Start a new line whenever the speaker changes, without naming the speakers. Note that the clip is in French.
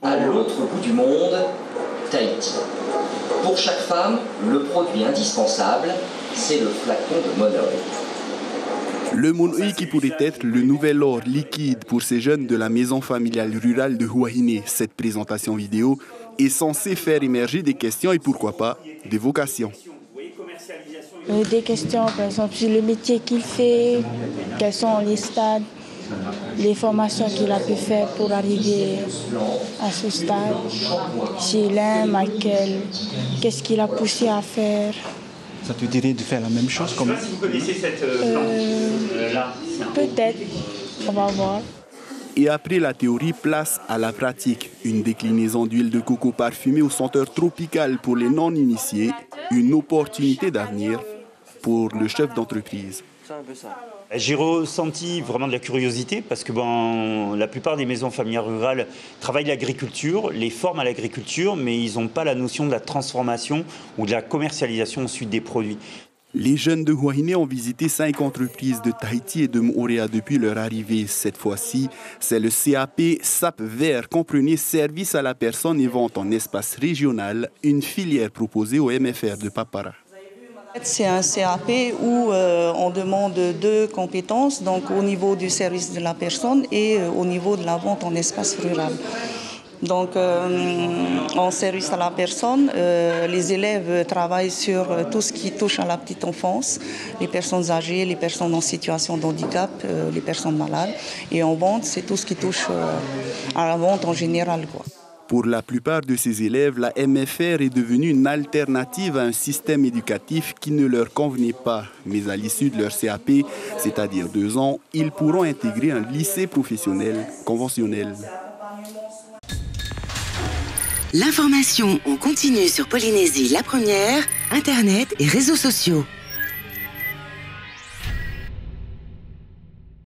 À l'autre bout du monde, Tahiti. Pour chaque femme, le produit indispensable, c'est le flacon de Monoï.
Le Monoï qui pourrait être le nouvel or liquide pour ces jeunes de la maison familiale rurale de Huahine. Cette présentation vidéo est censée faire émerger des questions et pourquoi pas des vocations.
Euh, des questions, par exemple, sur le métier qu'il fait, quels sont les stades, les formations qu'il a pu faire pour arriver à ce stade, s'il aime, à quel, qu'est-ce qu'il a poussé à faire?
Ça te dirait de faire la même chose comme
vous connaissez cette euh, Peut-être, on va voir.
Et après la théorie, place à la pratique. Une déclinaison d'huile de coco parfumée au senteur tropical pour les non-initiés, une opportunité d'avenir pour le chef d'entreprise.
J'ai ressenti vraiment de la curiosité parce que bon, la plupart des maisons familiales rurales travaillent l'agriculture, les forment à l'agriculture, mais ils n'ont pas la notion de la transformation ou de la commercialisation ensuite des produits.
Les jeunes de Huahine ont visité cinq entreprises de Tahiti et de Moorea depuis leur arrivée. Cette fois-ci, c'est le CAP SAP Vert, comprenez service à la personne et vente en espace régional, une filière proposée au MFR de Papara.
C'est un CAP où euh, on demande deux compétences, donc au niveau du service de la personne et euh, au niveau de la vente en espace rural. Donc, euh, en service à la personne, les élèves travaillent sur tout ce qui touche à la petite enfance, les personnes âgées, les personnes en situation de handicap, les personnes malades. Et en vente, c'est tout ce qui touche à la vente en général. Quoi.
Pour la plupart de ces élèves, la MFR est devenue une alternative à un système éducatif qui ne leur convenait pas. Mais à l'issue de leur CAP, c'est-à-dire deux ans, ils pourront intégrer un lycée professionnel conventionnel.
L'information en continue sur Polynésie la première, Internet et réseaux sociaux.